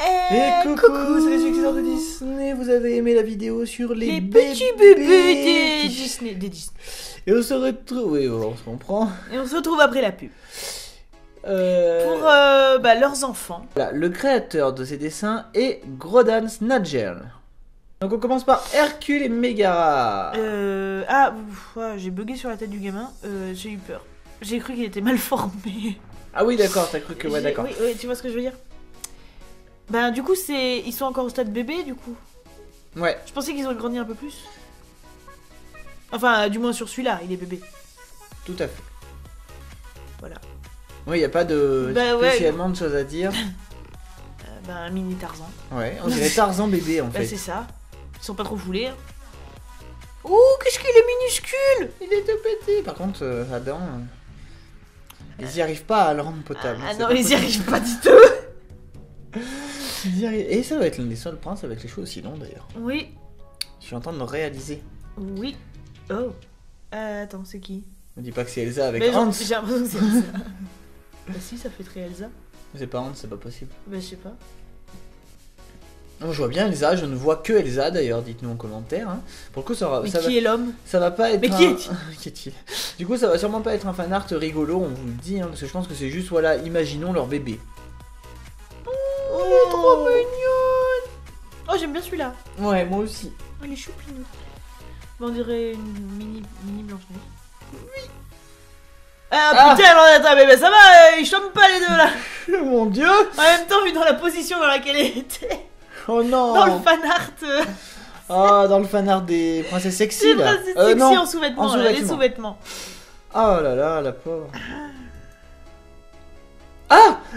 Et Et coucou, coucou, c'est les successeurs de Disney. Vous avez aimé la vidéo sur les, Les bébés. petits bébés des Disney. Des Disney. Et on se retrouve. Oui, on se comprend. Et on se retrouve après la pub. Euh, Pour euh, bah, leurs enfants. voilà, le créateur de ces dessins est Grodan Snadgel. Donc on commence par Hercule et Megara. Euh, ah, j'ai bugué sur la tête du gamin. Euh, j'ai eu peur. J'ai cru qu'il était mal formé. Ah oui, d'accord, t'as cru que. Ouais, d'accord. Oui, oui, tu vois ce que je veux dire? Ben, du coup, c'est ils sont encore au stade bébé, du coup. Ouais, Je pensais qu'ils auraient grandi un peu plus. Enfin, euh, du moins sur celui-là, il est bébé. tout à fait. Voilà. Oui, y a pas de Bah ouais. spécialement de choses à dire. Euh, ben, un mini Tarzan. Ouais, on dirait Tarzan bébé en Bah, fait. c'est ça. Ils sont pas trop foulés. hein. Ouh, qu'est-ce qu'il est minuscule Il est tout petit. Par contre, euh, Adam, euh, ils y arrivent pas à le rendre potable. Ah c'est non, pas ils y possible. arrivent pas du tout. Y. Et ça va être l'un des seuls princes avec les cheveux aussi longs d'ailleurs. Oui, Je suis en train de le réaliser. oui. Oh. Euh, attends, c'est qui? Ne dis pas que c'est Elsa avec Mais Hans. J'ai l'impression que c'est Elsa. bah si, ça fait très Elsa. C'est pas Hans, c'est pas possible. Bah je sais pas. Non, je vois bien Elsa, je ne vois que Elsa d'ailleurs, dites-nous en commentaire. hein. Pour le coup, ça, va- Mais ça, qui va, est l'homme? ça va pas être. Mais un- qui est-il? Qui est-il? Du coup, ça va sûrement pas être un fan art rigolo, on vous le dit, hein, parce que je pense que c'est juste, voilà, imaginons leur bébé. Oh, trop Oh, j'aime bien celui-là. Ouais, moi aussi. Oh, il est choupinou. On dirait une mini, mini blanche-neige. Oui. Ah, Ah. putain, alors attends, mais ça va, euh, ils chompent pas les deux là. Mon dieu En même temps, vu dans la position dans laquelle elle était, Oh non dans le fan art, euh, Ah, dans le fan art des princesses sexy pas c'est Euh, sexy non. en sous-vêtements, les sous-vêtements. sous-vêtements. Oh là là, la pauvre. Ah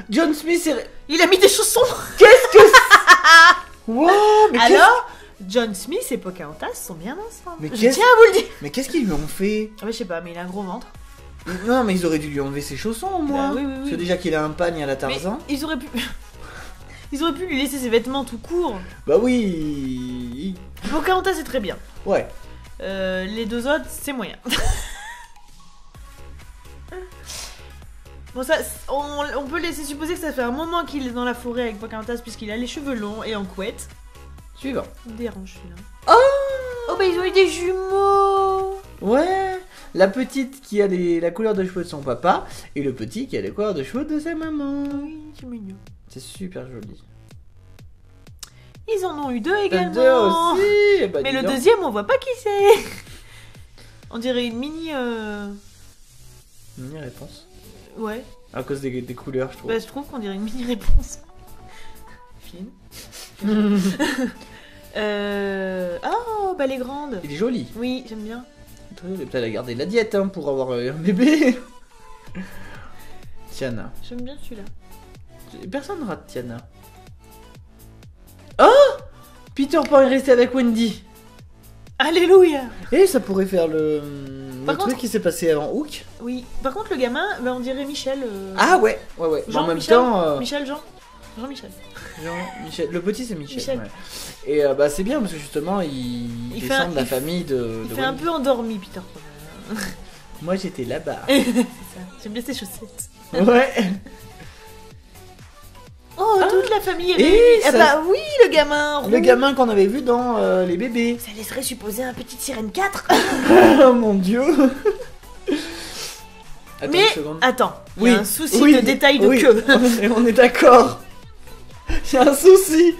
John Smith est... Il a mis des chaussons. Qu'est-ce que c'est Wow, mais Alors, John Smith et Pocahontas sont bien ensemble. Mais Je qu'est-ce- tiens à vous le dire. Mais qu'est-ce qu'ils lui ont fait Ah, mais je sais pas, mais il a un gros ventre. Non, mais ils auraient dû lui enlever ses chaussons au moins. Bah oui, oui, oui. Parce que déjà qu'il a un pagne à la Mais Tarzan. ils auraient pu. Ils auraient pu lui laisser ses vêtements tout courts. Bah oui. Pocahontas c'est très bien. Ouais. Euh, les deux autres, c'est moyen. bon, ça, on, on peut laisser supposer que ça fait un moment qu'il est dans la forêt avec Pocahontas puisqu'il a les cheveux longs et en couette. Suivant. Dérange celui-là. Oh Oh bah ils ont eu des jumeaux Ouais. La petite qui a les- la couleur de cheveux de son papa et le petit qui a les couleurs de cheveux de sa maman. Oui, c'est mignon. C'est super joli. Ils en ont eu deux T'as également. deux aussi. Eh bah, Mais le donc. deuxième, on voit pas qui c'est. On dirait une mini. Euh... Mini réponse. Ouais, À cause des, des couleurs, je trouve. bah je trouve qu'on dirait une mini réponse. Fine. Euh... Oh, bah les grandes. Il est joli. Oui, j'aime bien. Peut-être à garder la diète hein, pour avoir euh, un bébé. Tiana. J'aime bien celui-là. Personne rate Tiana. Oh Peter Pan est resté avec Wendy. Alléluia Et ça pourrait faire le, le Par truc contre- qui s'est passé avant Hook. Oui. Par contre, le gamin, bah, on dirait Michel. euh, Ah ouais, ouais, ouais. Mais Jean en même Michel temps, euh, Michel Jean Jean-Michel. Jean- Michel, le petit c'est Michel. Michel. ouais. Et euh, bah c'est bien parce que justement il, Il fait descend un- de la il famille de. Il de fait un Wendy. peu endormi, Peter Pan. Moi j'étais là-bas. C'est ça. J'aime bien ses chaussettes. ouais. Famille est réunie. Ah ça- bah oui, le gamin Le gamin qu'on avait vu dans euh, les bébés. Ça laisserait supposer un petit sirène 4. oh mon dieu. Attends Mais une seconde. attends, il Oui, y a un souci oui, de détail de oui. queue. Et on est d'accord. Il y a un souci.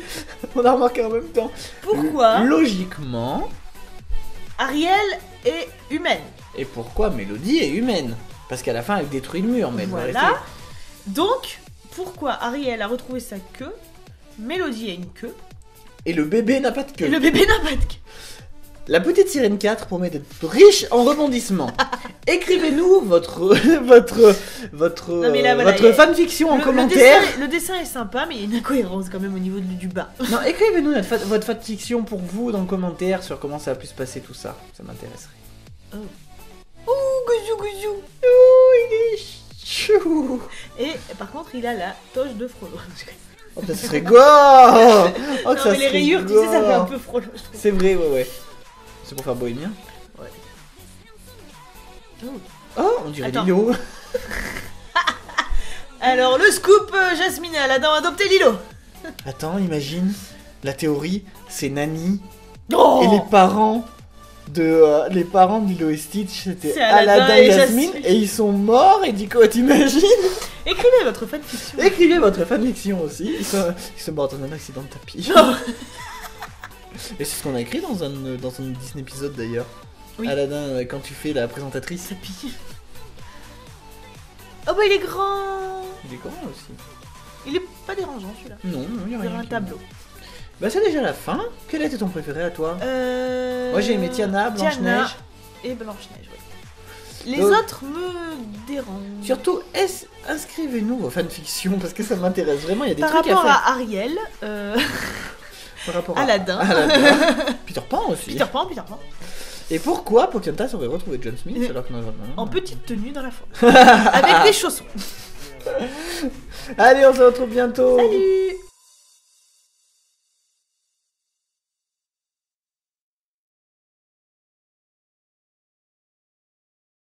On a remarqué en même temps. Pourquoi Logiquement. Ariel est humaine Et pourquoi Mélodie est humaine? Parce qu'à la fin elle détruit le mur, mais Voilà. Donc, pourquoi Ariel a retrouvé sa queue Mélodie a une queue Et le bébé n'a pas de queue. et le bébé n'a pas de queue. La petite sirène 4 promet d'être riche en rebondissements. Écrivez-nous votre votre votre là, voilà, fanfiction en le commentaire. dessin, le dessin est sympa, mais il y a une incohérence quand même au niveau du, du bas. Non, écrivez-nous votre fanfiction pour vous dans le commentaire sur comment ça a pu se passer tout ça. Ça m'intéresserait. Ouh, gouzou, gouzou. Ouh, il est chou. Et par contre, il a la toche de Frollo. Oh, ça serait gore. Oh, non, mais les rayures, tu sais, ça fait un peu Frollo, je trouve. C'est vrai, ouais, ouais. C'est pour faire bohémien. Oh. Oh, on dirait Attends. Lilo. Alors, le scoop, euh, Jasmine et Aladdin ont adopté Lilo. Attends, imagine, la théorie, c'est Nani Oh et les parents de euh, les parents de Lilo et Stitch, c'était C'est Aladdin Aladdin et Jasmine, Jasmine. et ils sont morts. Et du coup, t'imagines Écrivez votre fanfiction. Écrivez votre fanfiction aussi. Ils sont, ils sont morts dans un accident de tapis. et c'est ce qu'on a écrit dans un dans un Disney épisode d'ailleurs. Oui. Aladdin, euh, quand tu fais la présentatrice, Ça pique. Oh bah il est grand il est grand aussi. Il est pas dérangeant celui-là. Non, non, il y a Sur rien. un qui- tableau. Bah c'est déjà la fin. Quel était ton préféré à toi? Euh... Moi j'ai aimé Tiana, Blanche-Neige. et Blanche-Neige, oui. Les Donc- autres me dérangent. Surtout, inscrivez-nous vos fanfictions parce que ça m'intéresse vraiment. Il y a des Par trucs à rapport faire. à Ariel, euh, Par rapport Aladdin. à Aladdin. Peter Pan aussi. Peter Pan, Peter Pan, Et pourquoi Pocahontas aurait retrouvé John Smith alors qu'on a vraiment. en petite tenue dans la forêt. Avec des chaussons. Allez, on se retrouve bientôt. Salut